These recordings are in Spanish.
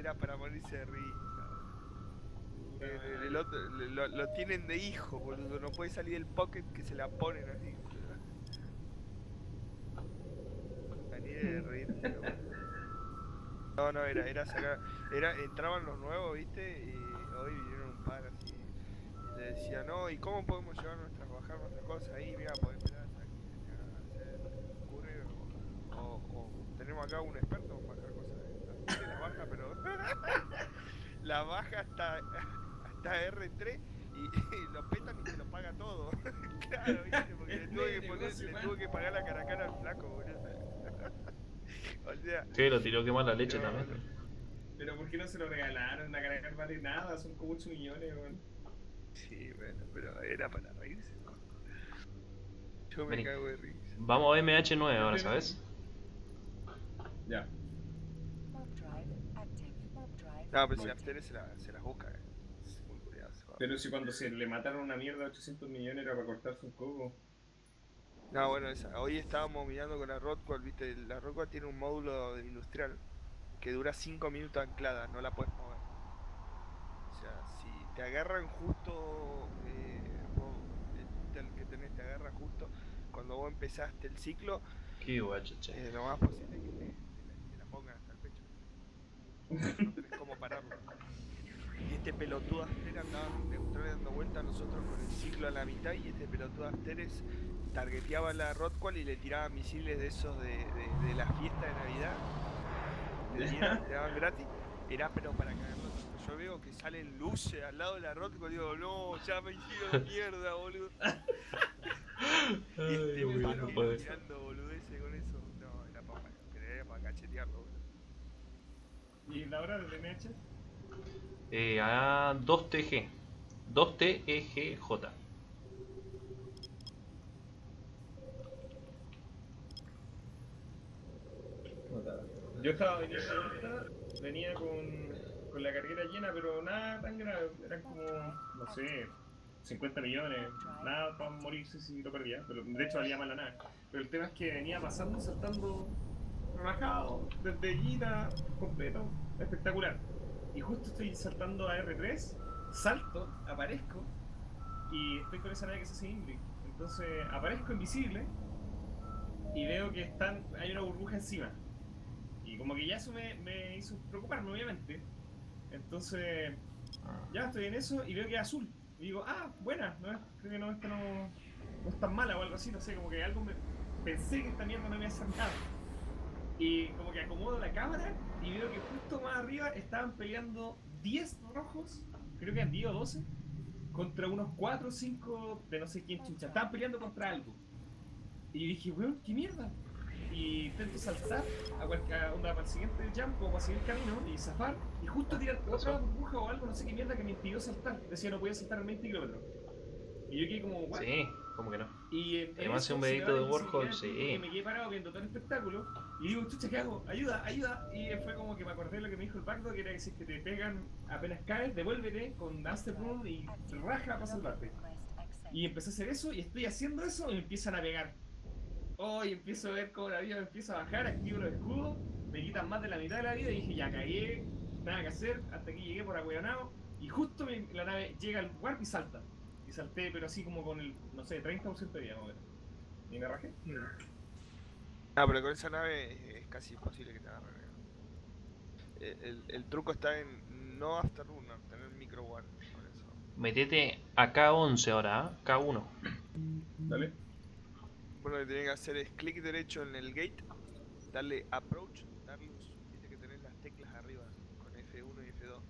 era para morirse de risa. El- el otro- lo, lo tienen de hijo, boludo. No puede salir del pocket que se la ponen así. De reírse. No, no, era, era sacar. Era, entraban los nuevos, viste, y hoy vinieron un par así. Y le decía, no, ¿y cómo podemos llevar nuestras, bajar nuestras cosas ahí? Mira, podés esperar hasta que se ocurre. O, o, o tenemos acá un experto en bajar cosas. de- La baja, pero. la baja hasta, hasta R3 y, y lo petan y se lo paga todo. claro, viste, porque le tuve que, poner, le tuve que pagar la cara a cara al flaco, boludo. o sea, Que lo tiró que la leche también. Pero ¿por qué no se lo regalaron? La caracol vale nada, son como 8 millones, weón. sí, bueno, pero era para reírse. ¿no? Yo me Vení. cago de risa. Vamos a MH9 ahora, ¿sabes? Ya. Warp drive active. Warp drive. No, pero si active. After se, la, se las busca, eh. Pero si cuando se le mataron una mierda a 800 millones era para cortarse un coco. No, bueno, esa- hoy estábamos mirando con la Rockwell, viste, la Rockwell tiene un módulo industrial que dura 5 minutos anclada, no la puedes mover. O sea, si te agarran justo, eh, vos, el que tenés te agarra justo cuando vos empezaste el ciclo, Qué guacho, che. eh, lo más posible es que te, te la, te la pongan hasta el pecho. No tenés cómo pararlo. Y este pelotudo Aster andaba neutral dando vuelta a nosotros con el ciclo a la mitad y este pelotudo Asteres targeteaba la Rotqual y le tiraba misiles de esos de, de, de la fiesta de Navidad. Le tiraban, gratis. Era pero para cagarlo. Yo veo que salen luces al lado de la Rotqual y digo, no, ya me hicieron mierda, boludo. Y este Ay, no puede. tirando boludeces con eso. No, era para, era para cachetearlo, boludo. ¿Y la hora del MH? Eh, a 2TG. 2TEGJ. Yo estaba viniendo venía con, con la carguera llena, pero nada tan grave. Eran como, no sé, 50 millones. Nada para morirse si lo perdía, pero de hecho valía más la nave. Pero el tema es que venía pasando, saltando, relajado, desde Gita, completo, espectacular. Y justo estoy saltando a R3, salto, aparezco, y estoy con esa nave que se hace Ingrid. Entonces aparezco invisible y veo que están, hay una burbuja encima. Y como que ya eso me, me hizo preocuparme, obviamente. Entonces, ya estoy en eso y veo que es azul. Y digo, ah, buena, no creo que no, no, no es tan mala o algo así, no sé, como que algo me. Pensé que esta mierda no me iba a hacer nada. Y como que acomodo la cámara y veo que justo más arriba estaban peleando 10 rojos, creo que eran 10 o 12, contra unos 4 o 5 de no sé quién chucha. Estaban peleando contra algo. Y dije, weón, ¿qué mierda? Y intento saltar a cualquier onda para el siguiente jump o para seguir camino y zafar. Y justo tirar otra burbuja o algo, no sé qué mierda, que me impidió saltar. Decía, no podía saltar a 20 kilómetros. Y yo quedé como, ¿what? Sí, ¿cómo que no? Y Además, eso un se me videito va de Warhol, sí. que Me quedé parado viendo todo el espectáculo y digo, chucha, ¿qué hago? Ayuda, ayuda. Y fue como que me acordé de lo que me dijo el pacto, que era que si es que te pegan apenas caes, devuélvete con Master Rune y raja para salvarte. Y empecé a hacer eso y estoy haciendo eso y me empiezan a pegar. Oh, y empiezo a ver cómo la vida me empieza a bajar, activo los escudos, me quitan más de la mitad de la vida y dije, ya cagué, nada que hacer, hasta que llegué por ahueonado y justo la nave llega al warp y salta. Y salté, pero así como con el, no sé, 30% de vida, más o menos. Y me rajé. Ah, pero con esa nave es casi imposible que te agarren. eh. El, el- el truco está en no afterrunner, tener micro one con eso. Metete a K11 ahora, ¿ah? K1. Dale. Bueno, lo que tenés que hacer es clic derecho en el gate, darle approach, darle un viste que tenés las teclas arriba con F1 y F2.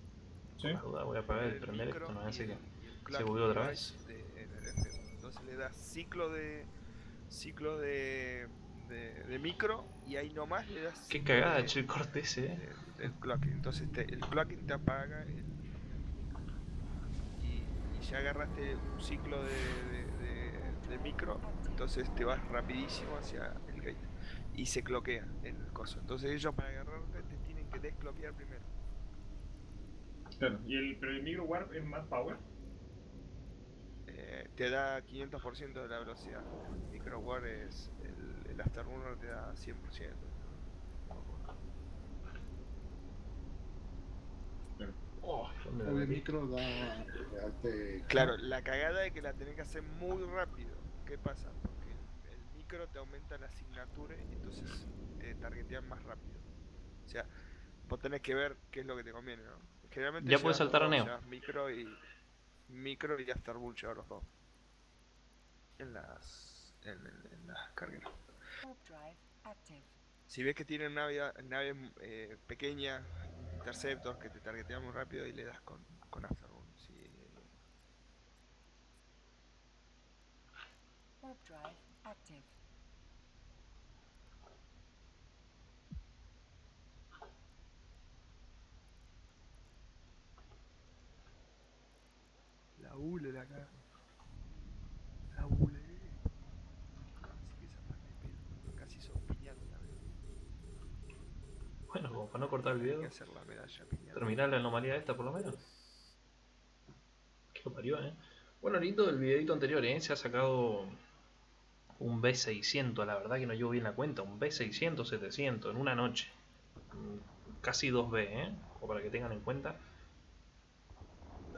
Sí. Duda voy a apagar y El prender micro esto, no el- que. El se otra de- el F1. Entonces le das ciclo de ciclo de, de, de micro y ahí nomás le das Qué cagada, de- che, el corte ese, eh. del clocking. Entonces te- el clocking te apaga el, y, y ya agarraste un ciclo de, de- de- de micro, entonces te vas rapidísimo hacia el gate y se cloquea el coso. Entonces ellos para agarrarte te tienen que descloquear primero. Claro. Y el, pero el micro warp es más power. Eh, te da 500% de la velocidad. El micro war es el, el afterrunner te da 100%. ¿Dónde la Doble metí? micro da te- Claro, la cagada es que la tenés que hacer muy rápido. ¿Qué pasa? Porque el, el micro te aumenta la asignatura y entonces te targetean más rápido. O sea, vos tenés que ver qué es lo que te conviene, ¿no? Generalmente Ya puedes saltar a Neo. micro y micro y Afterburn lleva los dos. En las en, las cargueras. Si ves que tienen naves, naves eh, pequeñas, que te targetean muy rápido y le das con, con Afterburn. Si, Warp drive. La hule la acá. La hule. Así que esa parte pedo. Casi sos piñata la vez. Bueno, como para no cortar el Hay que video, hacer la medalla piñata. terminar la anomalía esta por lo menos. Lo parió, eh. Bueno, lindo el videito anterior, eh. Se ha sacado un B600, la verdad que no llevo bien la cuenta. Un B600, 700 en una noche. Mm, Casi 2B, eh. O para que tengan en cuenta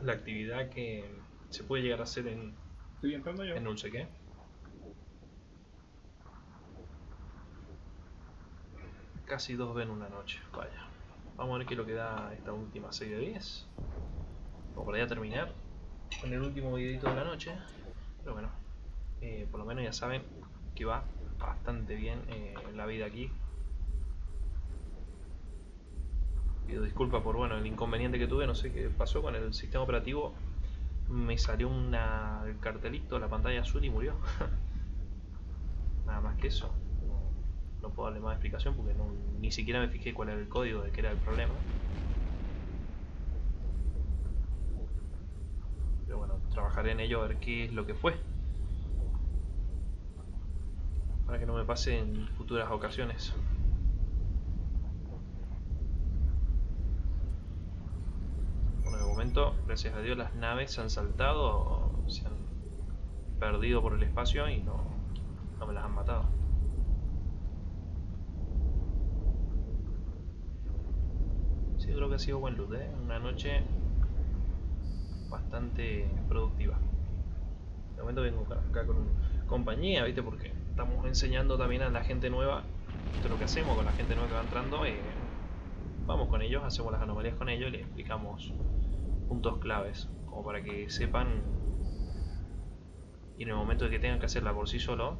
la actividad que se puede llegar a hacer en, Estoy yo. en un qué. Casi 2B en una noche, vaya. Vamos a ver qué es lo que da esta última serie de 10. Como para ya terminar con el último videito de la noche. Pero bueno, eh, por lo menos ya saben que va bastante bien eh, la vida aquí. Pido disculpas por bueno el inconveniente que tuve, no sé qué pasó con el sistema operativo. Me salió una, el cartelito, la pantalla azul y murió. Nada más que eso. No, puedo darle más explicación porque ni siquiera me fijé cuál era el código de que era el problema. Pero bueno, trabajaré en ello a ver qué es lo que fue. Para que no me pase en futuras ocasiones. Bueno, de gracias a Dios, las naves se han saltado, se han perdido por el espacio y no, no me las han matado. Sí, creo que ha sido buen loot, ¿eh? Una noche bastante productiva. De momento vengo acá con compañía, ¿viste? Porque estamos enseñando también a la gente nueva. Esto es lo que hacemos con la gente nueva que va entrando. eh, vamos con ellos, hacemos las anomalías con ellos y les explicamos puntos claves. Como para que sepan y en el momento de que tengan que hacerla por sí solo,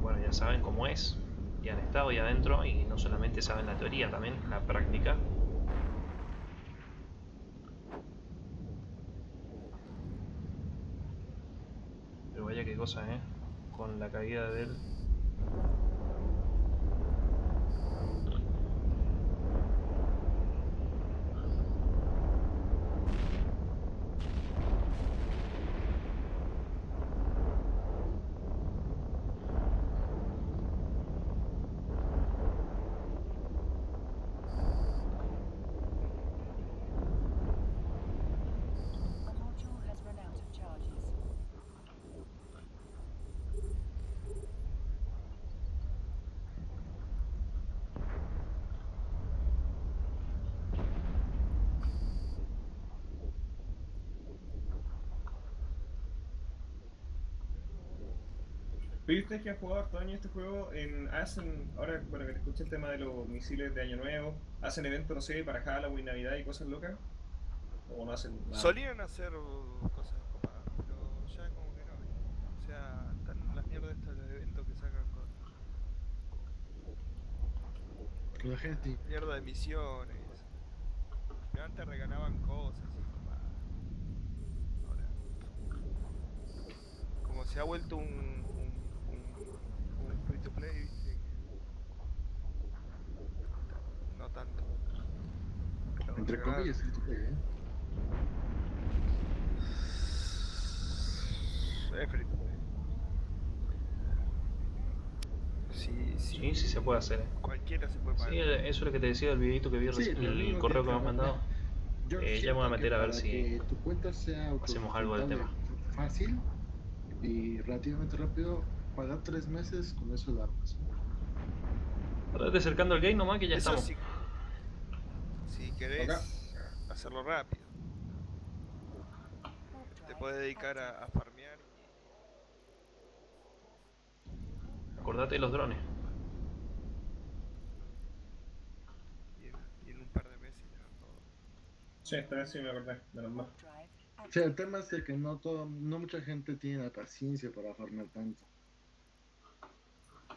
bueno, ya saben cómo es. Y han estado ahí adentro y no solamente saben la teoría, también la práctica. Pero vaya qué cosa, ¿eh? Con la caída del... Pero ¿y ustedes que han jugado harto año este juego, en, hacen, ahora bueno que te escuché el tema de los misiles de Año Nuevo, hacen eventos, no sé, para Halloween, Navidad y cosas locas? ¿O no hacen nada? Solían hacer cosas copadas, pero ya como que no. O sea, están las mierdas estas de los eventos que sacan con con la gente. mierda de misiones. Que antes regalaban cosas. Ahora. Como se ha vuelto un, play. No tanto. Pero Entre regalan- comillas, el tipo, ¿eh? Es free to play. Sí, sí. Sí, sí se puede hacer, ¿eh? Cualquiera se puede pagar. Sí, eso es lo que te decía del videito que vi Sí, reci- lo el correo que me han trabaja- mandado. Eh, ya me voy a meter a ver si que tu cuenta sea hacemos algo del tema. Fácil y relativamente rápido, pagar tres meses con eso la armas. Ahora acercando el game nomás que ya Eso estamos. sí. Si querés Acá. hacerlo rápido. te puedes dedicar a, a farmear Acordate de los drones. y, en, un par de meses ya todo. Sí, esta vez sí me acordé, menos mal. O sea, el tema es de que no todo, no mucha gente tiene la paciencia para farmear tanto.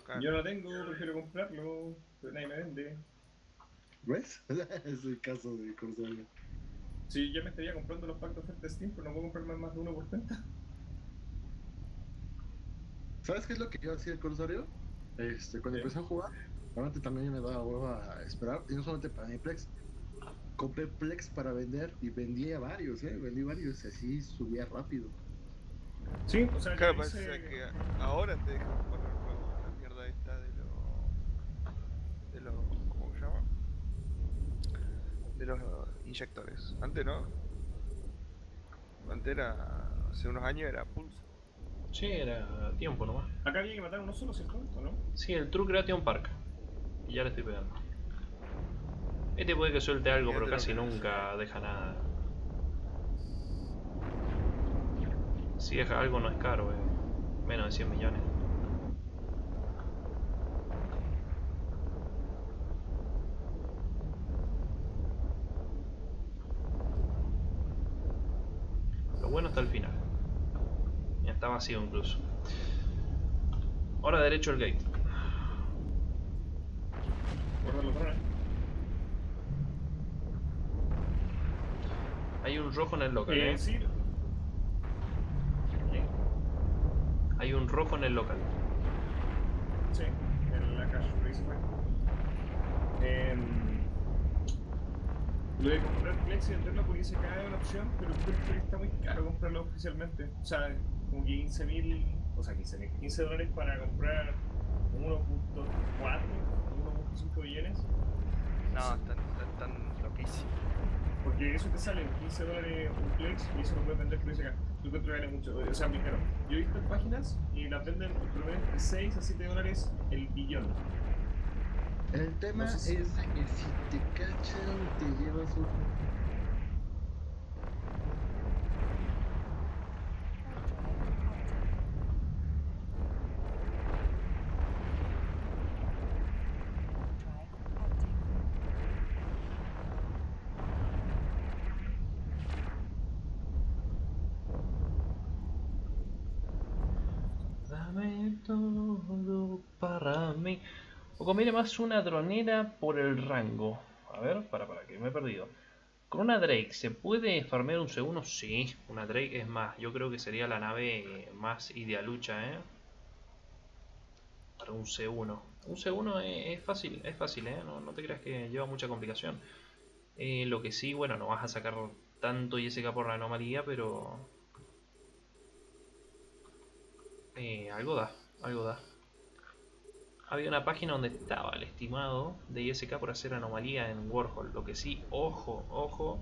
Claro. Yo no tengo, prefiero comprarlo, pero nadie me vende. ¿Ves? es el caso de Corsario. Si yo me estaría comprando los pactos de Steam, pero no puedo comprarme más de uno por cuenta. ¿Sabes qué es lo que yo hacía el Corsario? Este, cuando Sí. empecé a jugar, realmente también me daba hueva a esperar, y no solamente para mi Plex. Compré Plex para vender y vendía varios, ¿eh? Vendí varios y así subía rápido. Sí, o sea, Claro, hice- que ahora te dejan poner nuevo la mierda esta de los. de los. ¿cómo se llama? De los inyectores. Antes no. Antes era. hace unos años era pulso. Sí, era tiempo nomás. Acá había que matar a uno solo, ¿cierto? ¿O no? Sí, el True Creation Park. Y ya le estoy pegando. Este puede que suelte algo, pero casi nunca deja nada. Si deja algo no es caro, eh. Menos de 100 millones. Lo bueno está al final. Ya está vacío incluso. Ahora derecho el gate. Hay un rojo en el local, Eh, ¿eh? Hay un rojo en el local. Sí, en la calle principal. Eh, lo de comprar Plex y venderlo por ISK es una opción, pero creo que está muy caro comprarlo oficialmente. O sea, como que 15 mil, o sea, 15 mil, 15 dólares para comprar 1.4, 1.5 billones. No, están, están, están loquísimos. Porque eso te sale en 15 dólares un Plex y eso lo puedes vender por ISK. Yo encuentro que vale mucho, o sea, muy caro. Yo he visto en páginas y las venden por lo menos de 6 a 7 dólares el billón. El tema No sé si- es que si te cachan, te llevas un... Warp drive active. Dame todo para mí. O conviene más una dronera por el rango. A ver, para, para, que me he perdido. Con una Drake, ¿se puede farmear un segundo? Sí, una Drake es más. Yo creo que sería la nave más idealucha, ¿eh? Para un C1. Un C1 es, fácil, es fácil, ¿eh? No, no te creas que lleva mucha complicación. Eh, lo que sí, bueno, no vas a sacar tanto ISK por la anomalía, pero eh, algo da, algo da. Había una página donde estaba el estimado de ISK por hacer anomalía en Warhol. Lo que sí, ojo, ojo,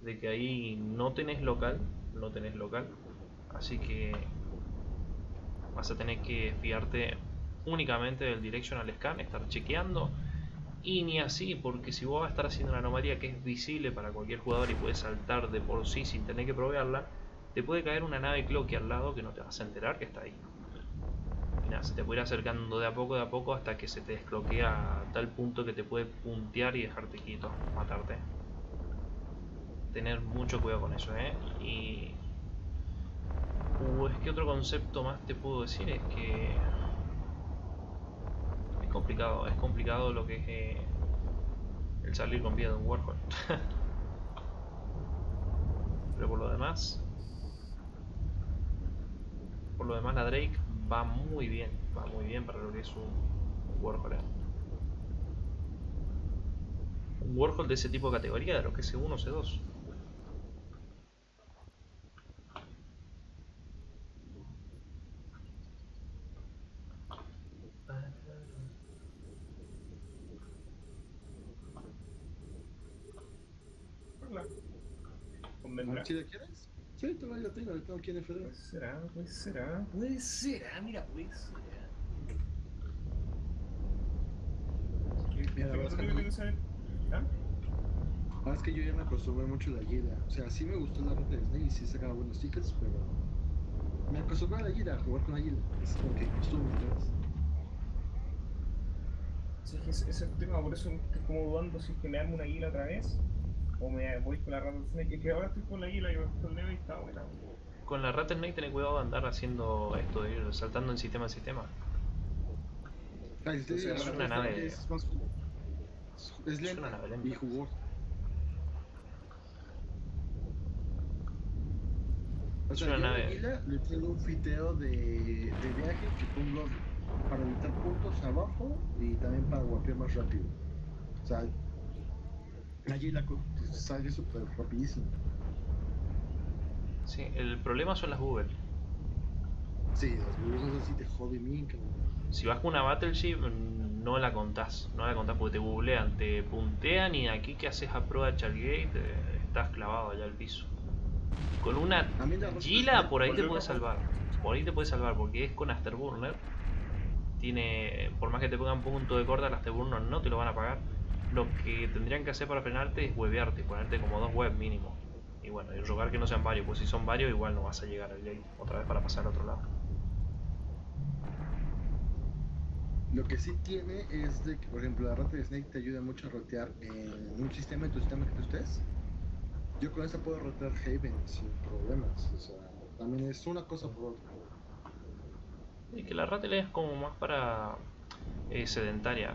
de que ahí no tenés local, no tenés local. Así que vas a tener que fiarte únicamente del directional scan, estar chequeando. Y ni así, porque si vos vas a estar haciendo una anomalía que es visible para cualquier jugador y puedes saltar de por sí sin tener que proveerla, te puede caer una nave Cloaky al lado que no te vas a enterar que está ahí. Se te puede ir acercando de a poco, de a poco, hasta que se te desbloquea a tal punto que te puede puntear y dejarte quieto, matarte. Tener mucho cuidado con eso, ¿eh? Y... Uh, es que otro concepto más te puedo decir es que... Es complicado, es complicado lo que es eh, el salir con vida de un Warhol. Pero por lo demás, por lo demás la Drake va muy bien, va muy bien para lo que es un, Warhol. Un Warhol de ese tipo de categoría, de lo que es C1 C2. Hola. Convendrá. ¿Si la quieres? Sí, tengo, la tengo aquí en FD. Pues será, pues será, pues será, mira, pues será. Mira, Lo otro que con- tengo que saber- ¿Ah? Ah, es que yo ya me acostumbré mucho a la Gila. O sea, sí me gustó la ruta de Snake y sí sacaba buenos tickets, pero me acostumbré a la Gila, a jugar con la Gila. Es como que costumbre, ¿sabes? Sí, es que ese es el tema, por eso estoy como dudando si es que me armo una águila otra vez o me voy con la rata snake. Es que ahora estoy con la águila y con Leo y está buena. Con la Rat Snake ten cuidado de andar haciendo esto, de ir saltando en sistema en sistema. Ah, y usted Es una la nave- Es, más, es lenta una nave lenta. y jugosa. O Es sea, una yo a la nave- le tengo un fiteo de, de viaje que pongo para evitar puntos abajo y también para golpear más rápido. O sea, la co- pues, sale súper rapidísimo. Sí, el problema son las Google. Sí, los burbujas así te joden bien, cabrón. Si vas con una Battleship, no la contás. No la contás porque te googlean, te puntean y aquí que haces a prueba Chargate, eh, estás clavado allá al piso. Con una Gila de por ahí te Volvió puede loco. salvar. Por ahí te puede salvar porque es con Afterburner. Tiene, por más que te pongan punto de corta, el Afterburner no te lo van a pagar. Lo que tendrían que hacer para frenarte es huevearte, ponerte como dos web mínimo. Y bueno, y rogar que no sean varios, pues si son varios igual no vas a llegar al gate otra vez para pasar al otro lado. Lo que sí tiene es de que, por ejemplo, la rata de Snake te ayuda mucho a rotear en un sistema, en tu sistema que tú estés. Yo con esa puedo rotear Haven sin problemas. O sea, también es una cosa por otra. Y que la Ratel es como más para eh, sedentaria.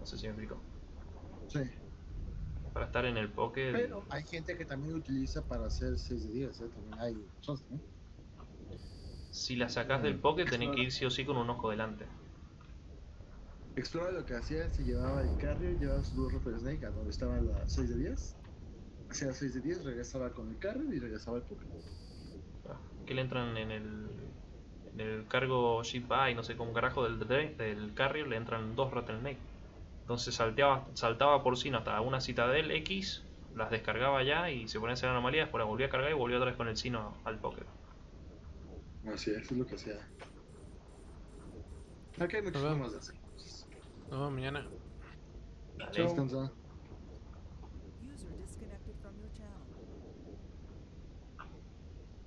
No sé si me explico. Sí. Para estar en el poke. Pero hay gente que también utiliza para hacer 6 de 10, ¿eh? También hay. Si la sacás del poke tenés que ir sí o sí con un ojo delante. Explorer lo que hacía, se llevaba el carrier, llevaba su rata de Snake a donde estaba la 6 de 10. Hacía 6 de 10, regresaba con el carrier y regresaba al Pokémon. Ah, Que le entran en el, en el cargo ship by, no sé cómo carajo del, del carrier, le entran dos Rattlesnake. Entonces salteaba, saltaba por sí hasta una citadel X, las descargaba ya y se ponía a hacer anomalías, después las volvía a cargar y volvía otra vez con el sino al poker. Así es, es lo que hacía. Aquí hay muchas Hola. formas de hacer. Nos vemos mañana. Dale. Channel.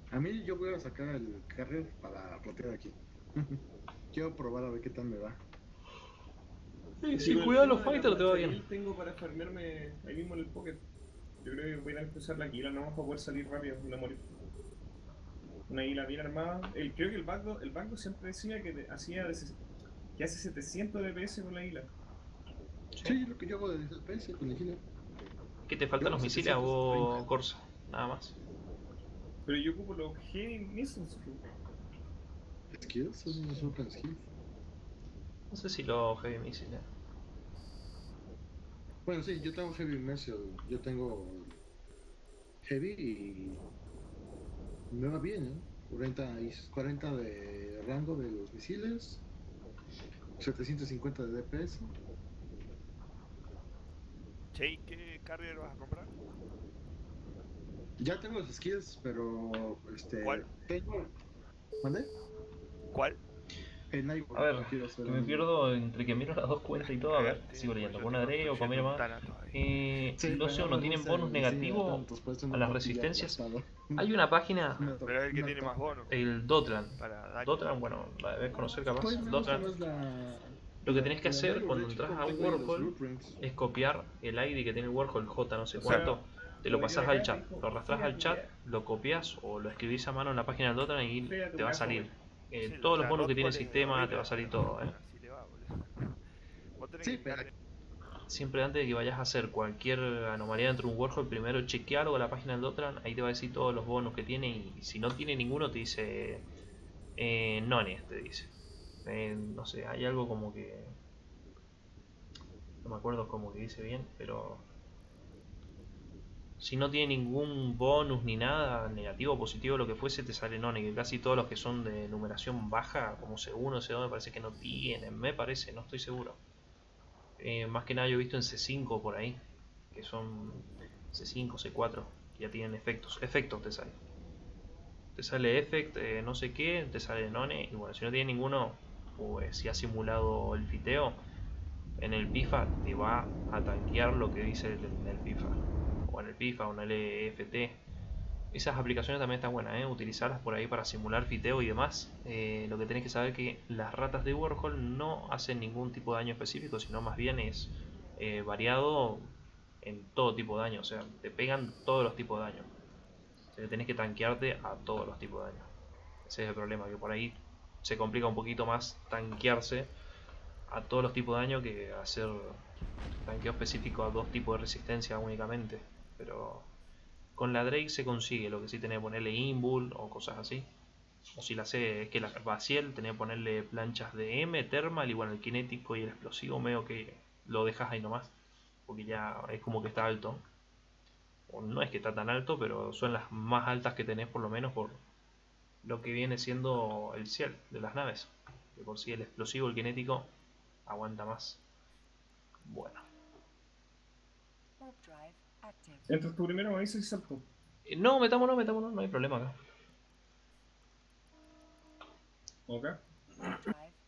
A mí yo voy a sacar el carrier para rotear aquí. Quiero probar a ver qué tal me va. Sí, si cuidas los la fighters te va bien. Tengo para farmearme ahí mismo en el pocket. Yo creo que voy a usar la águila nomás para poder salir rápido y no morir. Una águila bien armada. El, creo que el banco, el banco siempre decía que te- hacía que hace 700 DPS con la águila. Sí, lo que yo hago de DPS con el healer. ¿Qué te faltan Yo los misiles si a vos, 730. Corsa? Nada más. Pero yo ocupo los heavy missiles. que- Skills, eso es open skill. No sé si los heavy misiles. Bueno, sí, yo tengo Heavy Mercial. Yo tengo Heavy y me va bien, ¿eh? 40, y 40 de rango de los misiles, 750 de DPS. Che, ¿y ¿qué carrier vas a comprar? Ya tengo los skills, pero este. ¿Cuál? Tengo. ¿Mande? ¿Cuál? A ver, quiero hacer que me un- pierdo entre que miro las dos cuentas y todo. A ver, sigo leyendo. Con Adre o con más. Eh, Sí, los pero no tienen bonus el diseño negativo tantos, por eso no a las resistencias. Hay una página, Pero el que tiene más bonos. el daño. Dotland, bueno, la debes conocer capaz. Pues, la- Lo que tenés que hacer cuando entras a un blueprints. es copiar el ID que tiene el wormhole J no sé cuánto. Te lo digo al chat, lo arrastras al chat, lo copias o lo escribís a mano en la página del Dotland y te va a salir. Eh, Sí, todos los bonos que tiene el sistema te va a salir todo. ¿eh? Sí, pero- Siempre antes de que vayas a hacer cualquier anomalía dentro de un wormhole, primero chequealo con la página del Dotland, ahí te va a decir todos los bonos que tiene y si no tiene ninguno te dice eh, nones, te dice. Eh, no sé, hay algo como que... No me acuerdo cómo que dice bien, pero... Si no tiene ningún bonus ni nada, negativo positivo, lo que fuese, te sale none. Que casi todos los que son de numeración baja, como C1, C2, me parece que no tienen, me parece, no estoy seguro. Eh, más que nada yo he visto en C5 por ahí, que son C5, C4, que ya tienen efectos. Efectos te sale. Te sale effect, eh, no sé qué, te sale none, y bueno, si no tiene ninguno, pues si ha simulado el fiteo, en el PIFA te va a tanquear lo que dice el- el PIFA. En el en el EFT. Esas aplicaciones también están buenas, ¿eh? utilizarlas por ahí para simular fiteo y demás. Eh, lo que tenés que saber es que las ratas de Warhol no hacen ningún tipo de daño específico, sino más bien es eh, variado en todo tipo de daño. O sea, te pegan todos los tipos de daño. O sea, que tenés que tanquearte a todos los tipos de daño. Ese es el problema, que por ahí se complica un poquito más tanquearse a todos los tipos de daño que hacer tanqueo específico a dos tipos de resistencia únicamente. Pero con la Drake se consigue, lo que sí tenés que ponerle Invul o cosas así. O si la hace es que la Baciel tenés que ponerle planchas de M, Thermal y bueno, el kinético y el explosivo medio que lo dejas ahí nomás. Porque ya es como que está alto. O no es que está tan alto, pero son las más altas que tenés por lo menos por lo que viene siendo el ciel de las naves. De por sí el explosivo, el kinético, aguanta más. Bueno. Entras tú primero, me dices y salto. Eh, No, metámonos, metámonos, no hay problema acá. Ok.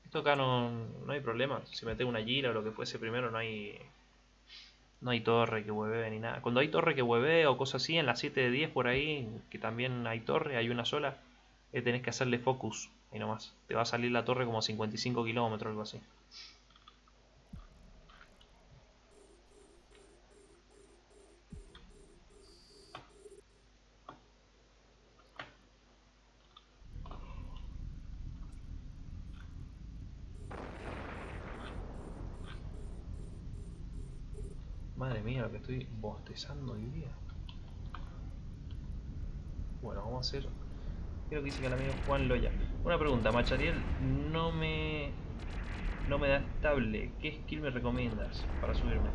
Esto acá no, no hay problema. Si metes una gira o lo que fuese primero, no hay. No hay torre que hueve ni nada. Cuando hay torre que hueve o cosas así, en las 7 de 10 por ahí, que también hay torre, hay una sola, eh, tenés que hacerle focus. Ahí nomás. Te va a salir la torre como 55 kilómetros, algo así. Madre mía, lo que estoy bostezando hoy día. Bueno, vamos a hacer. Creo que dice que el amigo Juan Loya. Una pregunta, Machariel, no me. No me da estable. ¿Qué skill me recomiendas para subirme?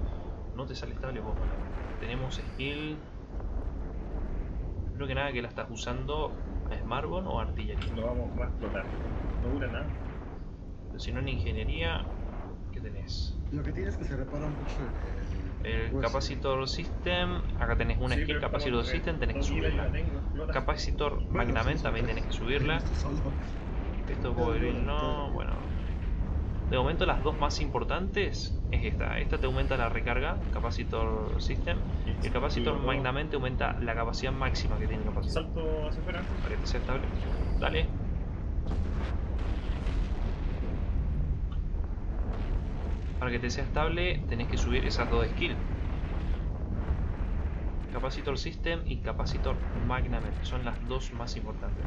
No te sale estable vos, bueno. Tenemos skill. Creo que nada que la estás usando. ¿Es Marbon o artillería? Lo vamos a explotar. No dura nada. Pero si no en ingeniería, ¿qué tenés? Lo que tienes es que se repara mucho el, Pues- capacitor system, acá tenés una Sí, skill capacitor system, tenés que subirla. Capacitor sí, también tenés que subirla. Esto solo. Esto Bovril bueno, no, bueno. De momento las dos más importantes es esta. Esta te aumenta la recarga, capacitor system. Y el capacitor te aumenta la capacidad máxima que tiene el capacitor. Salto hacia afuera. Para que te sea estable. Dale. Para que te sea estable tenés que subir esas dos skills. Capacitor System y Capacitor Magnament son las dos más importantes.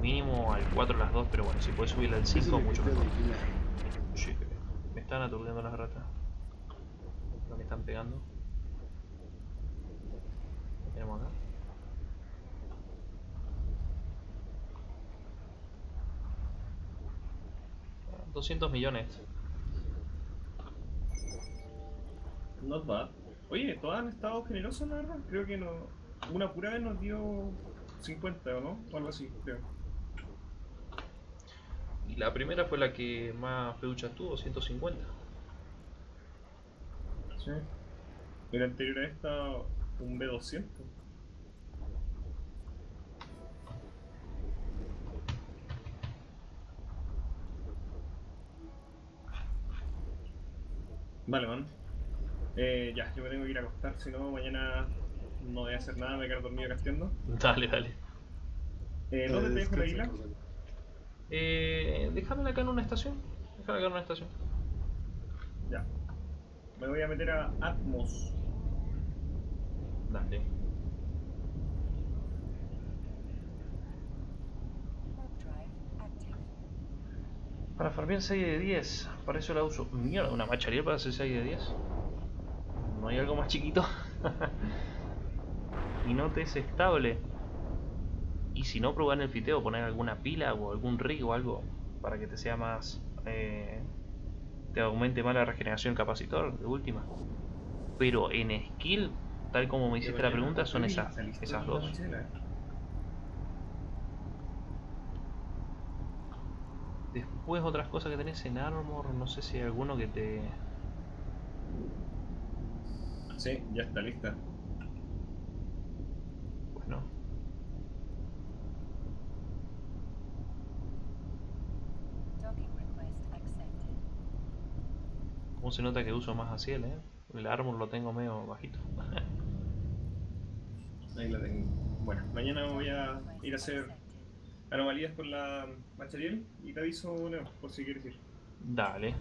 Mínimo al 4 las dos, pero bueno, si puedes subirla al Ese 5 es el mucho mejor. Sí, me están aturdiendo las ratas. No me están pegando. ¿Qué tenemos acá? 200 millones. Not bad. Oye, todas han estado generosas, la verdad. Creo que no. Una pura vez nos dio 50 o no, o algo así, creo. Y la primera fue la que más peuchas tuvo, 150. Sí. Y la anterior a esta, un B200. Vale, man. Eh, ya, yo me tengo que ir a acostar, si no, mañana no voy a hacer nada, me voy a quedar dormido casteando. Dale, dale. Eh, ¿Dónde te dejo la isla? Eh, déjamela acá en una estación. Déjala acá en una estación. Ya. Me voy a meter a Atmos. Dale. Warp drive active. Para farmear 6 de 10, para eso la uso. Mierda, una macharía para hacer 6 de 10. ¿No hay algo más chiquito? y no te es estable. Y si no, probar en el fiteo, poner alguna pila o algún rig o algo para que te sea más. eh, te aumente más la regeneración capacitor, de última. Pero en skill, tal como me hiciste la pregunta, son esas, esas dos. después otras cosas que tenés en Armor, no sé si hay alguno que te... Sí, ya está lista. Bueno. ¿Cómo se nota que uso más a Ciel, eh? El Armor lo tengo medio bajito. Ahí la tengo. Bueno, mañana voy a ir a hacer anomalías con la Machariel y te aviso, Neo, por si quieres ir. Dale.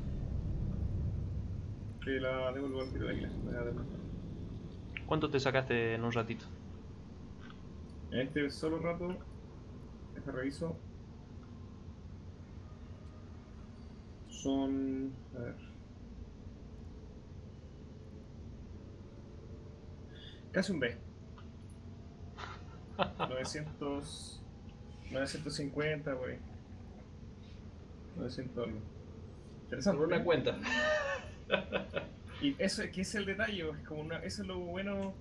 Te la devuelvo al tiro de águila. ¿Cuánto te sacaste en un ratito? En este solo rato, este reviso. Son. A ver. Casi un B. 900. 950, güey. 900 algo. Interesante. Por una cuenta. Y eso que es el detalle, es como una, eso es lo bueno,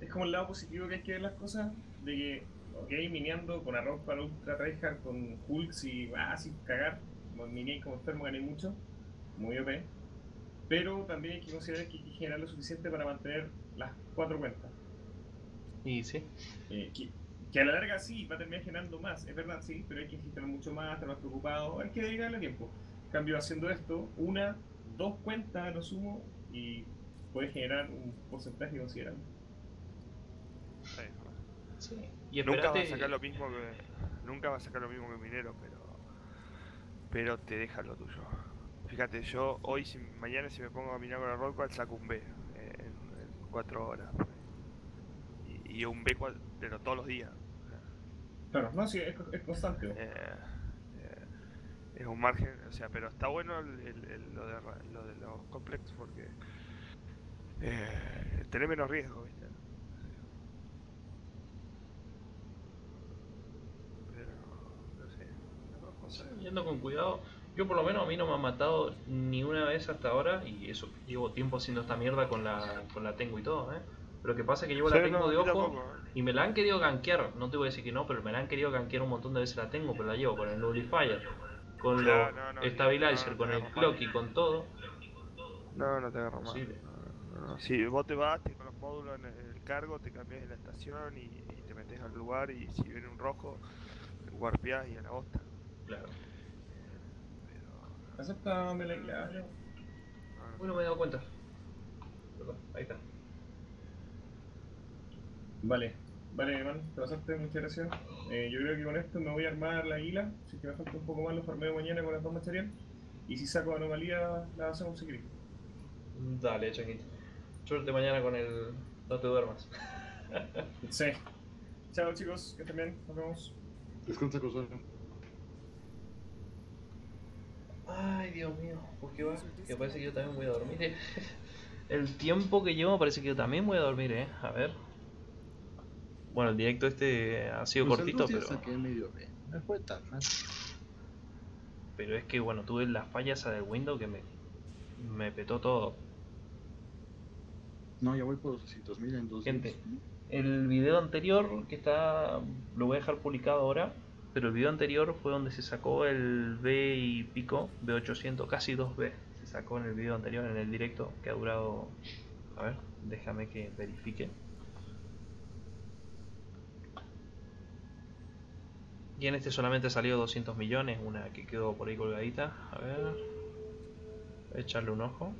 es como el lado positivo que hay que ver las cosas, de que, ok, mineando con arroz para ultra tryhard, con hulks y ah, así cagar, como miné como enfermo gané mucho, muy OP, pero también hay que considerar que hay que generar lo suficiente para mantener las cuatro cuentas. Y sí. Eh, que, que a la larga sí, va a terminar generando más, es verdad, sí, pero hay que gestionar mucho más, estar más preocupado, hay que dedicarle tiempo. En cambio, haciendo esto, una, dos cuentas lo sumo y puede generar un porcentaje considerable. Sí. sí. Y Nunca va a sacar lo mismo que. Nunca va a sacar lo mismo que minero, pero. Pero te deja lo tuyo. Fíjate, yo hoy, si, mañana si me pongo a minar con el Rockball, saco un B eh, en 4 horas. Y, y un B, pero todos los días. Claro, no, sí, es, es constante. Eh, eh, es un margen, o sea, pero está bueno el, el- el- lo, de, ra- lo de los complexos porque eh, tenés menos riesgo, ¿viste? Pero, no sé, no, no sé. Yendo con cuidado. Yo por lo menos a mí no me han matado ni una vez hasta ahora y eso llevo tiempo haciendo esta mierda con la, con la tengo y todo, ¿eh? Pero lo que pasa es que llevo la Sí, tengo no, de yo ojo tampoco, ¿eh? y me la han querido gankear. No te voy a decir que no, pero me la han querido gankear un montón de veces la tengo, pero la llevo con el Nullifier, con no, Stabilizer, con el no, Clock no. y con todo. No, no te agarro más. Posible. No, no. Si vos te vas, te con los módulos en el cargo, te cambias de la estación y, y te metes al lugar y si viene un rojo, warpeás y a la bosta. Claro. Pero, Acepta la no. Bueno, me he dado cuenta. Perdón, ahí está. Vale, vale, man, te pasaste, muchas gracias. Eh, yo creo que con esto me voy a armar la águila. Si es que me falta un poco más, lo farmeo mañana con las dos materiales. Y si saco anomalía, la hacemos si querés. Dale, changuito. Suerte mañana con el No te duermas. Sí. Chao chicos, que estén bien. Nos vemos. Descansa con sueño. Ay, Dios mío, ¿por qué va? Que parece que yo también voy a dormir. eh. El tiempo que llevo parece que yo también voy a dormir, eh. A ver. Bueno, el directo este ha sido Pues cortito, pero, saqué medio B. No fue tan mal. pero es que bueno, tuve la falla esa del Windows que me, me petó todo. No, ya voy por los 200.000 en dos Gente, el video anterior que está, lo voy a dejar publicado ahora, pero el video anterior fue donde se sacó el B y pico, B800, casi 2B. Se sacó en el video anterior, en el directo, que ha durado, a ver, déjame que verifique. Y en este solamente salió 200 millones, una que quedó por ahí colgadita. A ver, voy a echarle un ojo.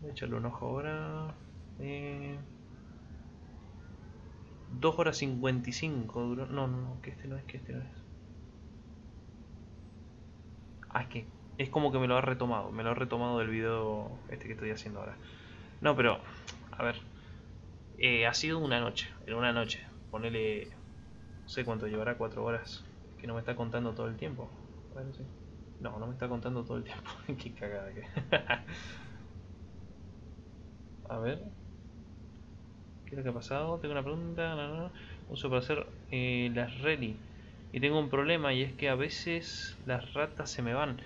Voy a echarle un ojo ahora. Eh... 2 horas 55 duró. No, no, que este no es, que este no es. Ah, es que es como que me lo ha retomado. Me lo ha retomado del video este que estoy haciendo ahora. No, pero, a ver. Eh, ha sido una noche. En una noche. Ponele. No sé cuánto llevará, 4 horas. Que no me está contando todo el tiempo. No, no me está contando todo el tiempo. Qué cagada que. A ver. ¿Qué es lo que ha pasado? Tengo una pregunta. No, no. Uso para hacer eh, las rally. Y tengo un problema y es que a veces las ratas se me van.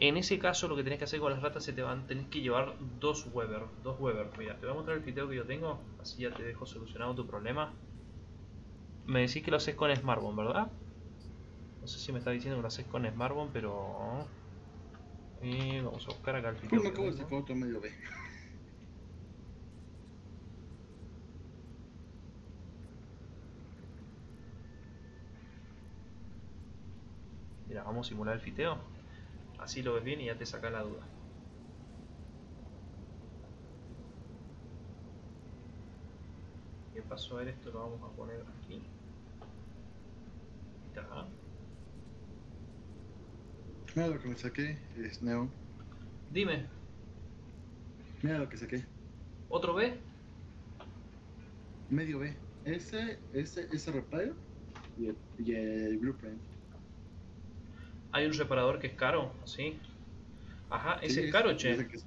En ese caso lo que tenés que hacer con las ratas se te van, tenés que llevar dos Weber. Dos Weber. Mira, te voy a mostrar el fiteo que yo tengo. Así ya te dejo solucionado tu problema. Me decís que lo haces con Smartbone, ¿verdad? No sé si me está diciendo que lo haces con Smartbone, pero... Eh, vamos a buscar acá el fiteo. Pues me acabo de sacar otro medio B. Mira, vamos a simular el fiteo. Así lo ves bien y ya te saca la duda. ¿Qué pasó? A ver, esto lo vamos a poner aquí. Está. Mira lo que me saqué, es Neo. Dime, Mira lo que saqué. ¿otro B? Medio B. Ese, ese, ese repair y el, y el blueprint. Hay un reparador que es caro, ¿sí? Ajá, ese Sí, es caro, che. que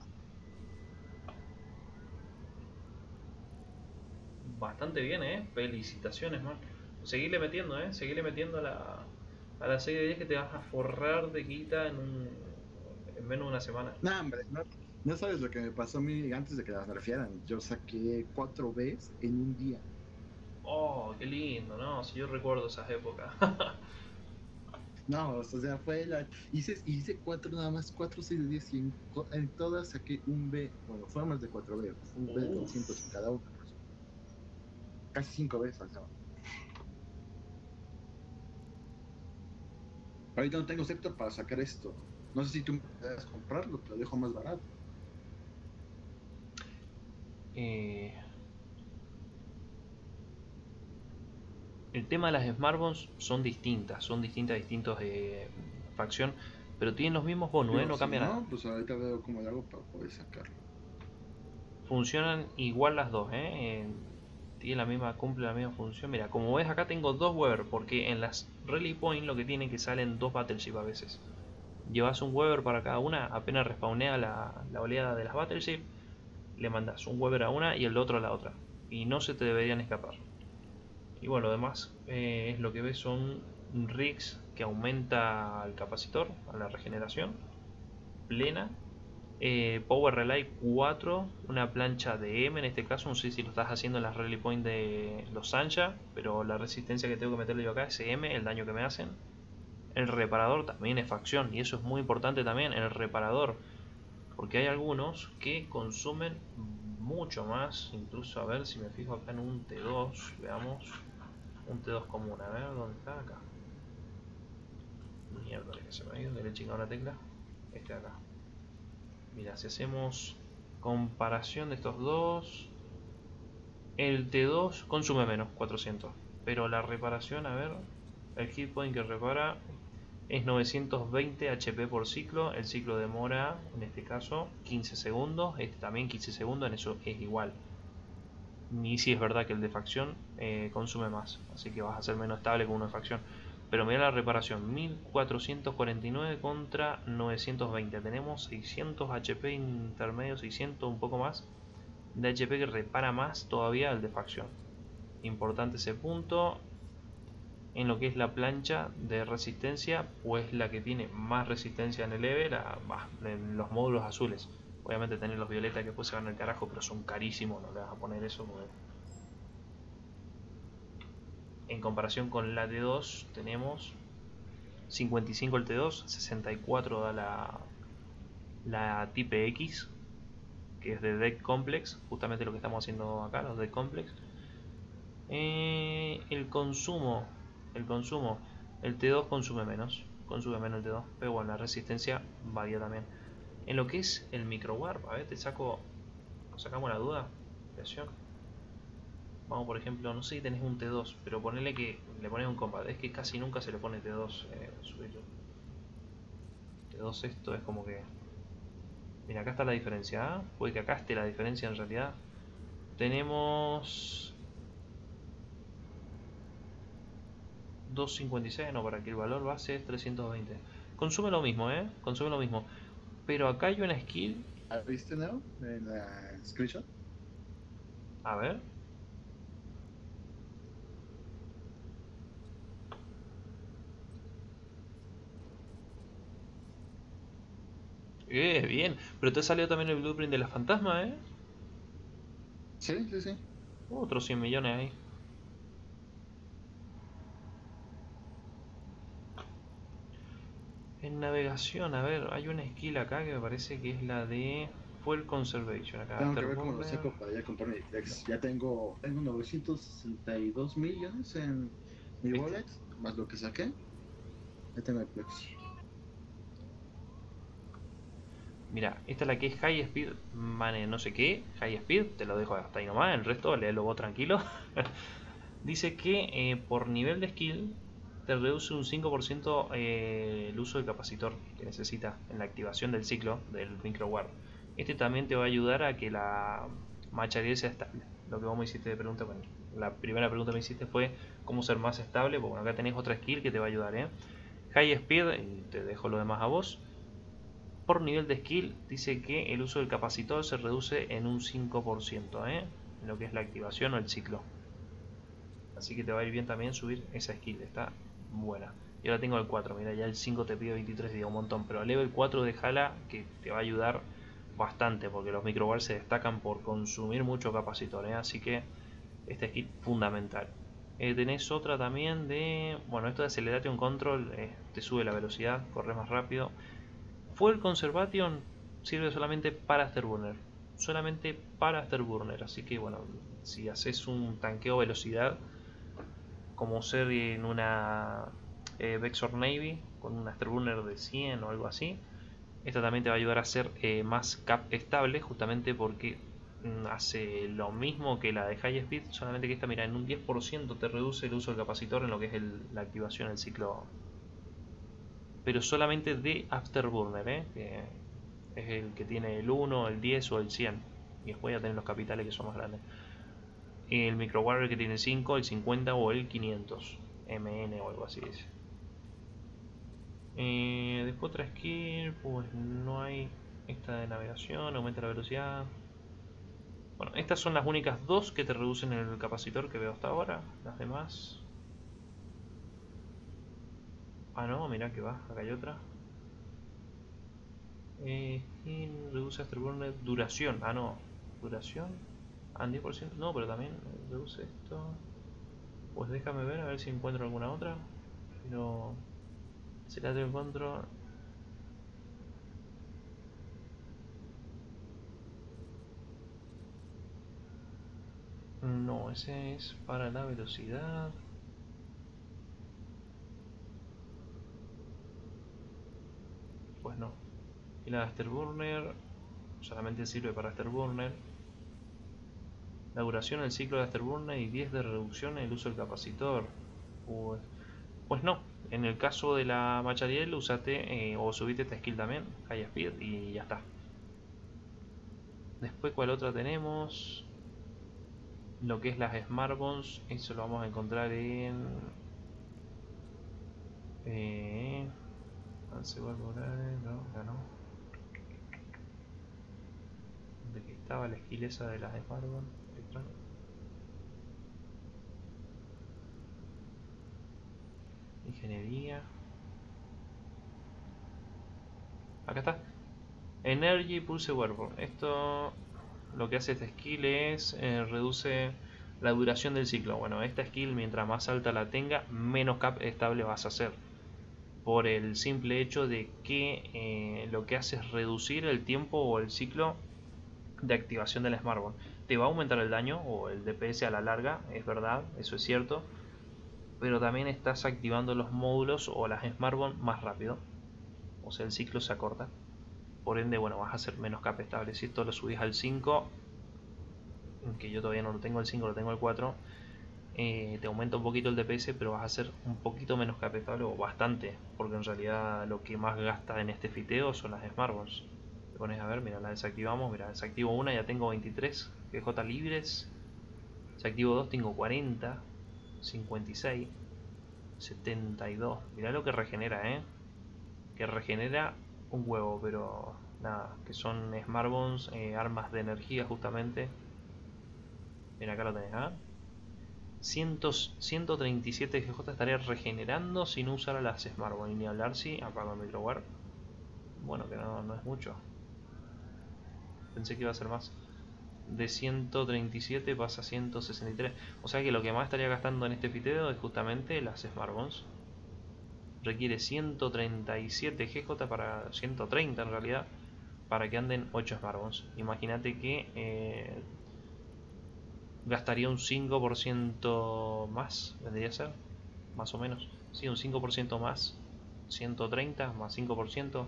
Bastante bien, ¿eh? Felicitaciones, man. Seguirle metiendo, ¿eh? Seguirle metiendo a la, a la serie 10 que te vas a forrar de quita en, un, en menos de una semana. No, hombre, no, no sabes lo que me pasó a mí antes de que las refieran. Yo saqué 4 Bs en un día. Oh, qué lindo, ¿no? Si yo recuerdo esas épocas. No, o sea, fue la. Hice, hice 4 nada más, 4, 6 de 10 y en, todas saqué un B. Bueno, fueron más de 4 B. Un B de Uf. 200 en cada uno. Casi 5 Bs faltaban. Ahorita no tengo sector para sacar esto. No sé si tú puedes comprarlo, te lo dejo más barato. Eh, El tema de las smartphones son distintas, son distintas, distintos de facción, pero tienen los mismos bonus, ¿eh? No si cambia nada. No, pues ahorita veo cómo hago para poder sacarlo. Funcionan igual las dos, ¿eh? En- Tiene la misma, cumple la misma función. Mira, como ves acá tengo dos Weber, porque en las Rally Point lo que tiene que salen dos Battleship a veces. Llevas un Weber para cada una, apenas respawnea la, la oleada de las Battleship, le mandas un Weber a una y el otro a la otra. Y no se te deberían escapar. Y bueno, lo demás eh, es lo que ves son rigs que aumenta el capacitor a la regeneración plena. Eh, Power Relay 4, una plancha de M en este caso, no sé si lo estás haciendo en las Rally Point de los Sancha, pero la resistencia que tengo que meterle yo acá es M, el daño que me hacen. El reparador también es facción, y eso es muy importante también, el reparador, porque hay algunos que consumen mucho más, incluso a ver si me fijo acá en un T2, veamos, un T2 común, a ver, ¿dónde está? Acá. Mierda, que le he chingado una tecla. Este de acá. Mira, si hacemos comparación de estos dos, el T2 consume menos, 400. Pero la reparación, a ver, el hit point que repara es 920 HP por ciclo. El ciclo demora, en este caso, 15 segundos. Este también 15 segundos, en eso es igual. Y si es verdad que el de facción eh, consume más, así que vas a ser menos estable que uno de facción. Pero mira la reparación, 1449 contra 920. Tenemos 600 HP intermedio, 600 un poco más de HP que repara más todavía el de facción. Importante ese punto. En lo que es la plancha de resistencia, pues la que tiene más resistencia en el EVE, bah, en los módulos azules. Obviamente tener los violetas que después se van al carajo, pero son carísimos, no le vas a poner eso en comparación con la T2 tenemos 55 el T2, 64 da la, la Type X, que es de Deck Complex, justamente lo que estamos haciendo acá, los Deck Complex. Eh, el consumo, el consumo, el T2 consume menos, consume menos el T2, pero bueno, la resistencia varía también. En lo que es el micro warp, a ver, te saco, sacamos la duda. Vamos, por ejemplo, no sé si tenés un T2, pero ponele que le pones un combat. Es que casi nunca se le pone T2 eh, subirlo. T2 esto es como que... Mira, acá está la diferencia. ¿ah? Puede que acá esté la diferencia en realidad. Tenemos... 256, no, para que el valor base es 320. Consume lo mismo, ¿eh? Consume lo mismo. Pero acá hay una skill... ¿Viste, Neo? En la screenshot. A ver. Eh, bien. Pero te salió también el blueprint de la fantasma, ¿eh? Sí, sí, sí. Otros 100 millones ahí. navegación, a ver, hay una skill acá que me parece que es la de Fuel Conservation. Acá, tengo ya tengo, tengo 962 millones en mi ¿Viste? wallet, más lo que saqué. Ya tengo el Plex. Mira, esta es la que es High Speed, mane no sé qué, High Speed, te lo dejo hasta ahí nomás, el resto léelo vos tranquilo. Dice que eh, por nivel de skill reduce un 5% eh, el uso del capacitor que necesita en la activación del ciclo del microware. Este también te va a ayudar a que la macharía sea estable. Lo que vos me hiciste de pregunta, bueno, la primera pregunta que me hiciste fue cómo ser más estable, porque bueno, acá tenés otra skill que te va a ayudar, ¿eh? High Speed, y te dejo lo demás a vos. Por nivel de skill, dice que el uso del capacitor se reduce en un 5%, ¿eh? En lo que es la activación o el ciclo. Así que te va a ir bien también subir esa skill, está buena. Y ahora tengo el 4, mira, ya el 5 te pide 23, digo un montón. Pero el level 4 déjala que te va a ayudar bastante, porque los microwars se destacan por consumir mucho capacitor, ¿eh? así que esta skill fundamental. Eh, tenés otra también de, bueno, esto de Acceleration Control, eh, te sube la velocidad, corre más rápido. Fuel Conservation sirve solamente para Afterburner, solamente para Afterburner, así que bueno, si haces un tanqueo velocidad, como ser en una eh, Vexor Navy, con un Afterburner de 100 o algo así, esta también te va a ayudar a ser más cap estable, justamente porque Mm, hace lo mismo que la de High Speed, solamente que esta, mira, en un 10% te reduce el uso del capacitor en lo que es la activación del ciclo. Pero solamente de Afterburner, ¿eh? que es el que tiene el 1, el 10 o el 100. Y después ya tener los capitales que son más grandes. El microwire que tiene 5, el 50 o el 500. MN o algo así dice. Eh, después otra skill, pues no hay esta de navegación, aumenta la velocidad. Bueno, estas son las únicas dos que te reducen el capacitor que veo hasta ahora. Las demás... Ah, no, mira que va, acá hay otra. Eh, reduce Afterburner duración. Ah, no. Duración. Ah, 10%. No, pero también reduce esto. Pues déjame ver a ver si encuentro alguna otra. Pero... Si la encuentro... No, ese es para la velocidad. Pues no. Y la Afterburner solamente sirve para Afterburner. La duración del ciclo de Afterburner y 10 de reducción en el uso del capacitor. Pues, pues no. En el caso de la Machariel, usate eh, o subiste esta skill también, High Speed, y ya está. Después, ¿cuál otra tenemos? lo que es las Smartbones, eso lo vamos a encontrar en... Eh, no. ¿De estaba la esquila esa de las Ingeniería. Acá está. Energy Pulse Wearable. Esto lo que hace esta skill es eh, reduce la duración del ciclo. Bueno, esta skill mientras más alta la tenga, menos cap estable vas a hacer. Por el simple hecho de que eh, lo que hace es reducir el tiempo o el ciclo de activación del smartphone. Te va a aumentar el daño o el DPS a la larga, es verdad, eso es cierto. Pero también estás activando los módulos o las smartphones más rápido. O sea, el ciclo se acorta por ende bueno vas a hacer menos cap estable si esto lo subís al 5 que yo todavía no lo tengo el 5 lo tengo el 4 eh, te aumenta un poquito el DPS pero vas a hacer un poquito menos cap estable o bastante porque en realidad lo que más gasta en este fiteo son las smartphones te pones a ver mira la desactivamos mira desactivo una ya tengo 23 GJ libres desactivo 2 tengo 40 56 72 mira lo que regenera eh que regenera un huevo, pero nada, que son Smartbones, eh, armas de energía justamente. Mira, acá lo tenés, ¿ah? 137 GJ estaría regenerando sin usar a las Smartbones. Ni hablar si apago el microware. Bueno, que no es mucho. Pensé que iba a ser más. De 137 pasa a 163. O sea que lo que más estaría gastando en este fiteo es justamente las Smartbones requiere 137 GJ para 130 en realidad para que anden 8 Smartbones. Imagínate que eh, gastaría un 5% más, vendría a ser, más o menos. Sí, un 5% más, 130 más 5%.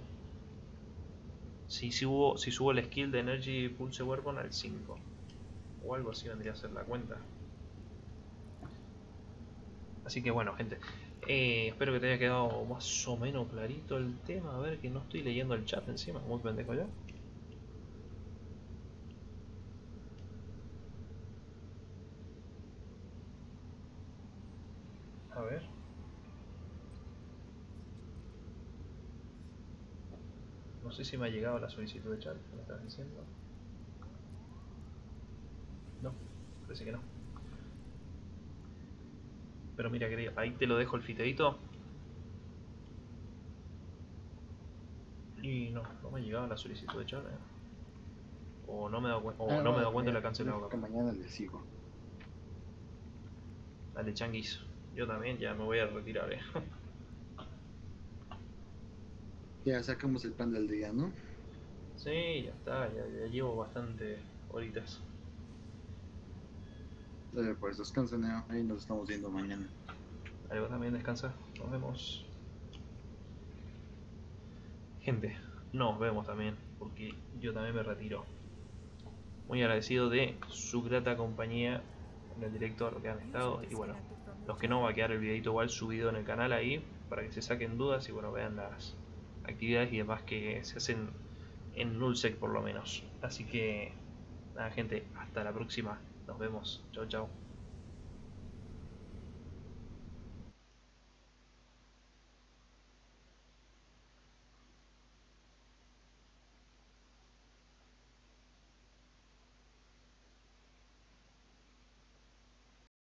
Si, subo, si subo el skill de Energy Pulse Weapon al 5. O algo así vendría a ser la cuenta. Así que bueno, gente. eh, espero que te haya quedado más o menos clarito el tema. A ver, que no estoy leyendo el chat encima. Muy pendejo yo. A ver. Sé si me ha llegado la solicitud de chat, ¿me estás diciendo? No, parece que no. Pero mira, querido, ahí te lo dejo el fiteito. Y no, no me ha llegado la solicitud de chat. eh. O no me he dado cuenta, o Ah, no me he dado cuenta y la he cancelado. Que mañana le sigo. Dale, changuis. Yo también ya me voy a retirar, eh. Ya sacamos el plan del día, ¿no? Sí, ya está, ya, ya llevo bastante horitas. Pues descansa, Neo. Ahí nos estamos viendo mañana. Algo también descansa. Nos vemos. Gente, nos vemos también, porque yo también me retiro. Muy agradecido de su grata compañía en el directo a lo que han estado. Y bueno, los que no, va a quedar el videito igual subido en el canal ahí, para que se saquen dudas y bueno, vean las actividades y demás que se hacen en Nullsec por lo menos. Así que, nada gente, hasta la próxima. Nos vemos. Chao, chao.